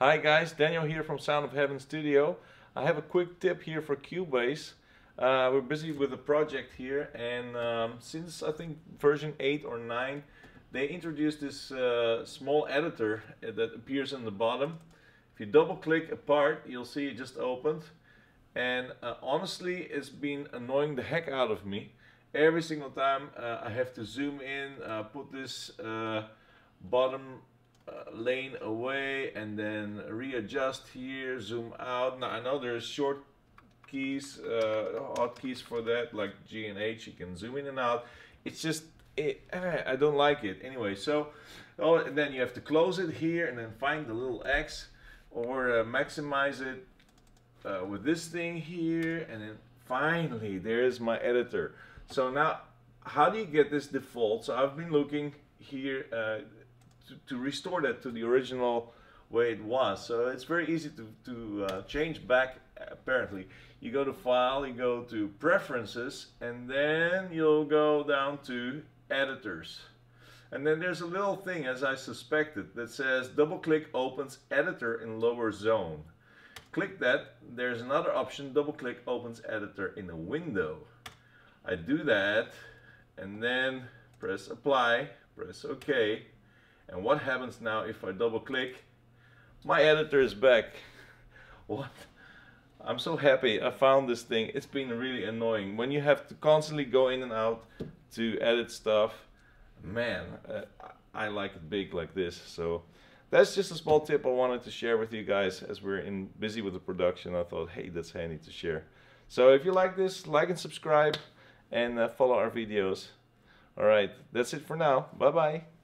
Hi guys, Daniel here from Sound of Heaven Studio. I have a quick tip here for Cubase. Uh, we're busy with a project here and um, since I think version 8 or 9 they introduced this uh, small editor that appears in the bottom. If you double click a part you'll see it just opened and uh, honestly it's been annoying the heck out of me. Every single time uh, I have to zoom in, uh, put this uh, bottom lane away and then readjust here, zoom out. Now I know there's short keys, uh, hotkeys for that, like G and H. You can zoom in and out. It's just it, I don't like it anyway. So, oh, and then you have to close it here and then find the little X or uh, maximize it uh, with this thing here, and then finally there's my editor. So now, how do you get this default? So I've been looking here. Uh, to, to restore that to the original way it was. So it's very easy to, to uh, change back apparently. You go to file, you go to preferences and then you'll go down to editors. And then there's a little thing as I suspected that says double click opens editor in lower zone. Click that, there's another option double click opens editor in a window. I do that and then press apply, press OK and what happens now if I double click? My editor is back. what? I'm so happy I found this thing. It's been really annoying. When you have to constantly go in and out to edit stuff, man, uh, I like it big like this. So that's just a small tip I wanted to share with you guys as we're in busy with the production. I thought, hey, that's handy to share. So if you like this, like and subscribe and uh, follow our videos. All right, that's it for now. Bye-bye.